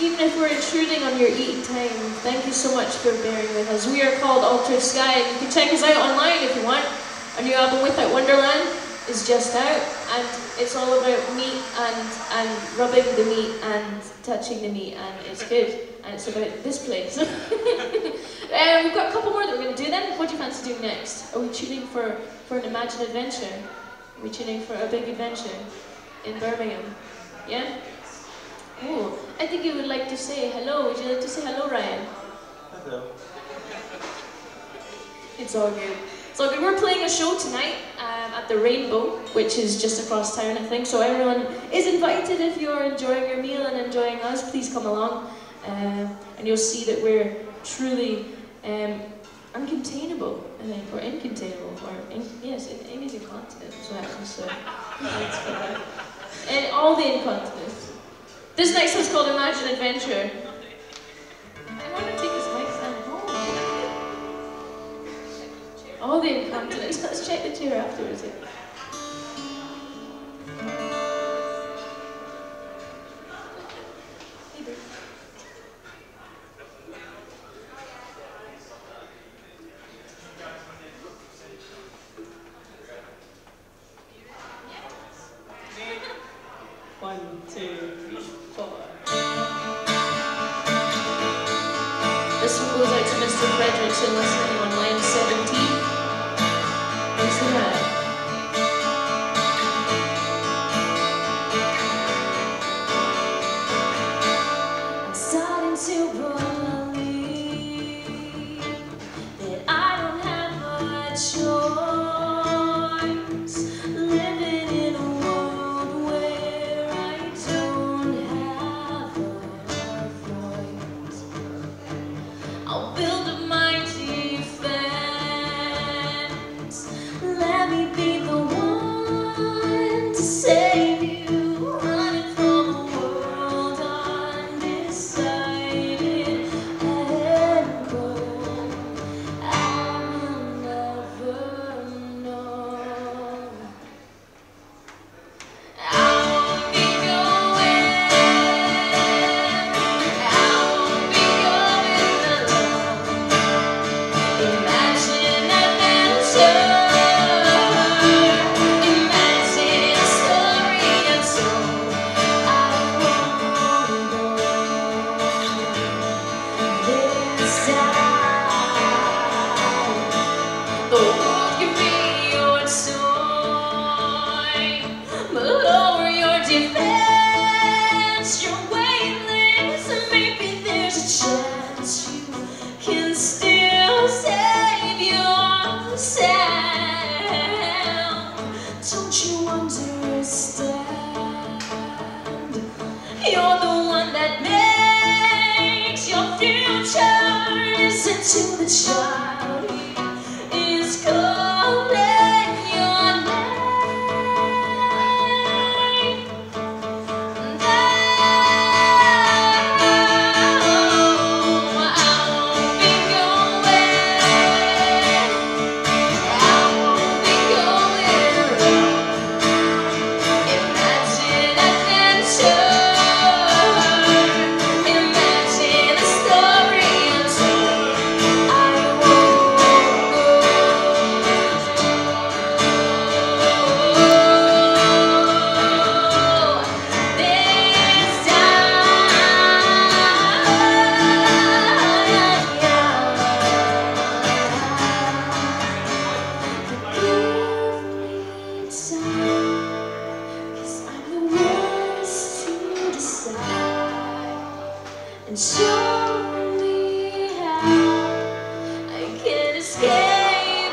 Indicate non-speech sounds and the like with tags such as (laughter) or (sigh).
even if we're intruding on your eating time, thank you so much for bearing with us. We are called Altered Sky, and you can check us out online if you want. Our new album, Without Wonderland, is just out, and it's all about meat and, and rubbing the meat and touching the meat, and it's good. And it's about this place. (laughs) um, we've got a couple more that we're going to do then. What do you fancy doing next? Are we tuning for, for an imagined Adventure? Are we tuning for a big adventure in Birmingham? Yeah? Oh, I think you would like to say hello. Would you like to say hello, Ryan? Hello. It's all good. So we're playing a show tonight um, at the Rainbow, which is just across town, I think. So everyone is invited if you're enjoying your meal and enjoying us. Please come along, um, and you'll see that we're truly um, uncontainable. I think or incontainable, or in, yes, in, in incontinent as well. So (laughs) and all the incontinence. This next one's called Imagine Adventure. I if this mic stand home. All the incontinence. Let's check the chair afterwards. Yeah. Mr. Fredrickson listening on line 17. Thanks. To the child. How I can't escape